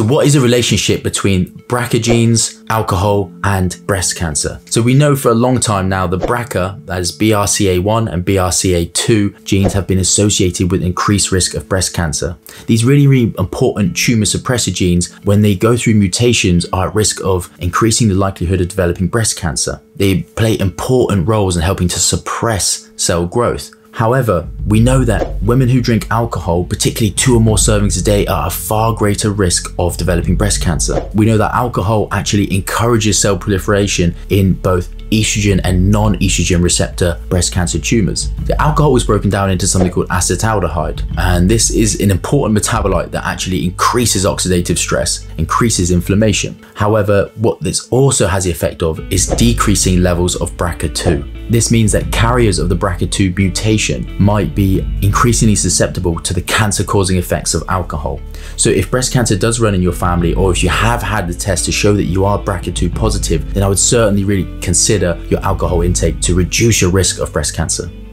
So what is the relationship between BRCA genes, alcohol, and breast cancer? So we know for a long time now the BRCA, that is BRCA1 and BRCA2 genes have been associated with increased risk of breast cancer. These really, really important tumor suppressor genes, when they go through mutations, are at risk of increasing the likelihood of developing breast cancer. They play important roles in helping to suppress cell growth. However, we know that women who drink alcohol, particularly two or more servings a day, are at a far greater risk of developing breast cancer. We know that alcohol actually encourages cell proliferation in both estrogen and non-estrogen receptor breast cancer tumors. The alcohol was broken down into something called acetaldehyde, and this is an important metabolite that actually increases oxidative stress, increases inflammation. However, what this also has the effect of is decreasing levels of BRCA2. This means that carriers of the BRCA2 mutation might be increasingly susceptible to the cancer-causing effects of alcohol. So if breast cancer does run in your family, or if you have had the test to show that you are BRCA2 positive, then I would certainly really consider your alcohol intake to reduce your risk of breast cancer.